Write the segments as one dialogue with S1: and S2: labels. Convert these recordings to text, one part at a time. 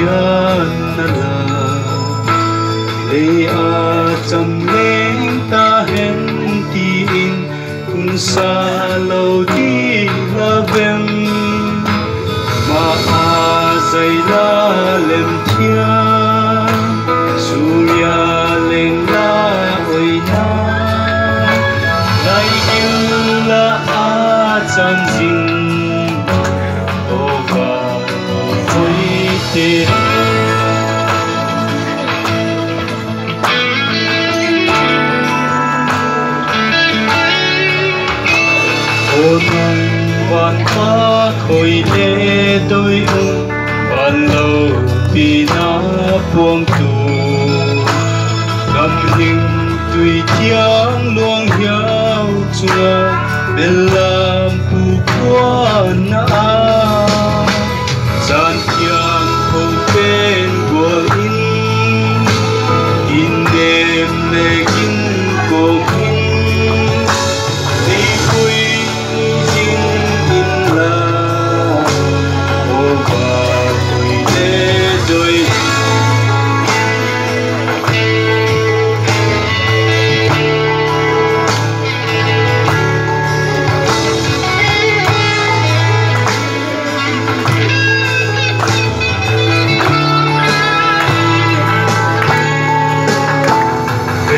S1: yên là lê a chăm lên ta hẹn ti in kun sa lâu ti la vem ma a dây la lem thiên surya lên la ôi na lai kim la a chăm dinh thế ôn văn ba khôi lê đôi ung văn lâu vì na buông tu cầm hình tùy tiếng luông hiao chua bên làm phù qua na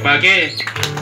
S1: para quê? É?